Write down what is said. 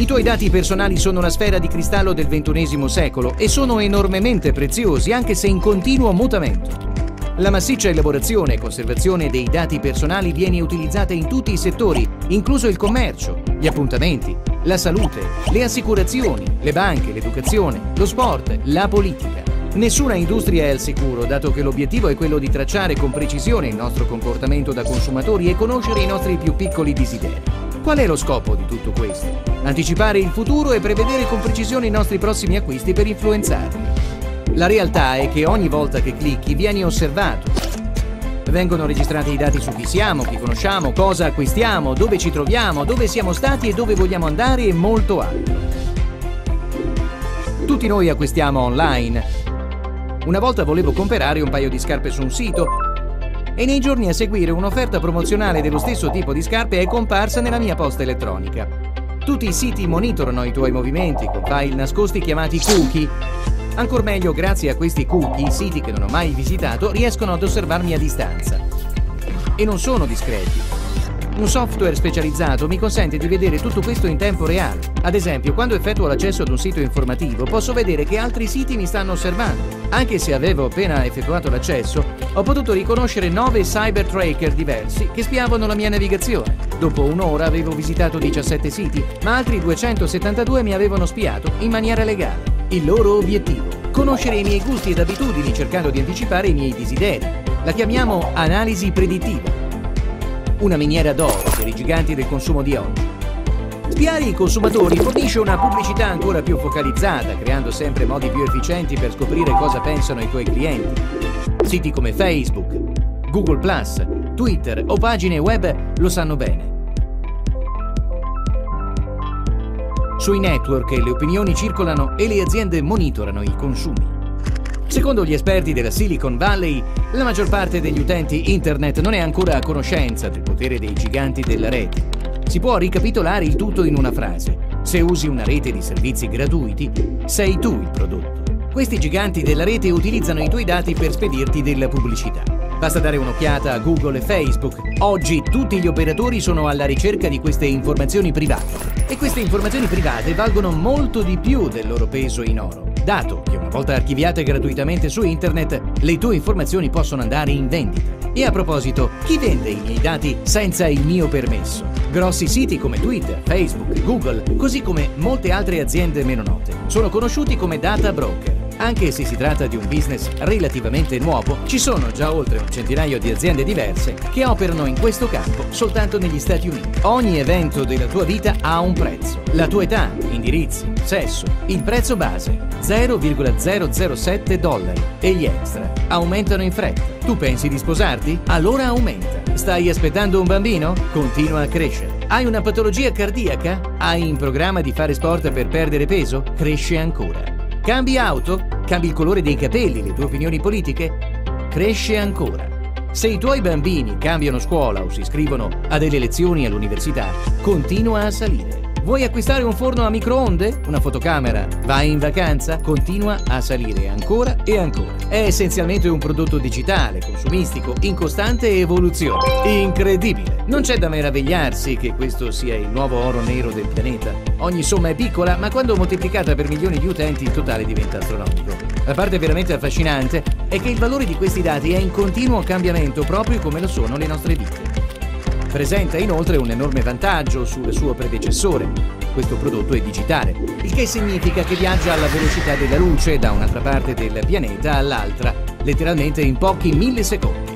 I tuoi dati personali sono la sfera di cristallo del XXI secolo e sono enormemente preziosi anche se in continuo mutamento. La massiccia elaborazione e conservazione dei dati personali viene utilizzata in tutti i settori, incluso il commercio, gli appuntamenti, la salute, le assicurazioni, le banche, l'educazione, lo sport, la politica. Nessuna industria è al sicuro, dato che l'obiettivo è quello di tracciare con precisione il nostro comportamento da consumatori e conoscere i nostri più piccoli desideri. Qual è lo scopo di tutto questo? Anticipare il futuro e prevedere con precisione i nostri prossimi acquisti per influenzarli. La realtà è che ogni volta che clicchi vieni osservato. Vengono registrati i dati su chi siamo, chi conosciamo, cosa acquistiamo, dove ci troviamo, dove siamo stati e dove vogliamo andare e molto altro. Tutti noi acquistiamo online una volta volevo comprare un paio di scarpe su un sito e nei giorni a seguire un'offerta promozionale dello stesso tipo di scarpe è comparsa nella mia posta elettronica. Tutti i siti monitorano i tuoi movimenti con file nascosti chiamati cookie. Ancor meglio, grazie a questi cookie, i siti che non ho mai visitato riescono ad osservarmi a distanza. E non sono discreti. Un software specializzato mi consente di vedere tutto questo in tempo reale. Ad esempio, quando effettuo l'accesso ad un sito informativo, posso vedere che altri siti mi stanno osservando. Anche se avevo appena effettuato l'accesso, ho potuto riconoscere 9 cyber tracker diversi che spiavano la mia navigazione. Dopo un'ora avevo visitato 17 siti, ma altri 272 mi avevano spiato in maniera legale. Il loro obiettivo? Conoscere i miei gusti ed abitudini cercando di anticipare i miei desideri. La chiamiamo analisi predittiva una miniera d'oro per i giganti del consumo di oggi. Spiare i consumatori fornisce una pubblicità ancora più focalizzata, creando sempre modi più efficienti per scoprire cosa pensano i tuoi clienti. Siti come Facebook, Google ⁇ Twitter o pagine web lo sanno bene. Sui network le opinioni circolano e le aziende monitorano i consumi. Secondo gli esperti della Silicon Valley, la maggior parte degli utenti internet non è ancora a conoscenza del potere dei giganti della rete. Si può ricapitolare il tutto in una frase. Se usi una rete di servizi gratuiti, sei tu il prodotto. Questi giganti della rete utilizzano i tuoi dati per spedirti della pubblicità. Basta dare un'occhiata a Google e Facebook. Oggi tutti gli operatori sono alla ricerca di queste informazioni private. E queste informazioni private valgono molto di più del loro peso in oro dato che una volta archiviate gratuitamente su internet, le tue informazioni possono andare in vendita. E a proposito, chi vende i miei dati senza il mio permesso? Grossi siti come Twitter, Facebook, Google, così come molte altre aziende meno note, sono conosciuti come data broker. Anche se si tratta di un business relativamente nuovo, ci sono già oltre un centinaio di aziende diverse che operano in questo campo soltanto negli Stati Uniti. Ogni evento della tua vita ha un prezzo. La tua età, indirizzi, sesso, il prezzo base, 0,007 dollari e gli extra aumentano in fretta. Tu pensi di sposarti? Allora aumenta. Stai aspettando un bambino? Continua a crescere. Hai una patologia cardiaca? Hai in programma di fare sport per perdere peso? Cresce ancora. Cambi auto? Cambi il colore dei capelli, le tue opinioni politiche? Cresce ancora. Se i tuoi bambini cambiano scuola o si iscrivono a delle lezioni all'università, continua a salire. Vuoi acquistare un forno a microonde? Una fotocamera? Vai in vacanza? Continua a salire ancora e ancora. È essenzialmente un prodotto digitale, consumistico, in costante evoluzione. Incredibile! Non c'è da meravigliarsi che questo sia il nuovo oro nero del pianeta. Ogni somma è piccola, ma quando moltiplicata per milioni di utenti il totale diventa astronomico. La parte veramente affascinante è che il valore di questi dati è in continuo cambiamento proprio come lo sono le nostre vite. Presenta inoltre un enorme vantaggio sul suo predecessore. Questo prodotto è digitale, il che significa che viaggia alla velocità della luce da un'altra parte del pianeta all'altra, letteralmente in pochi millisecondi.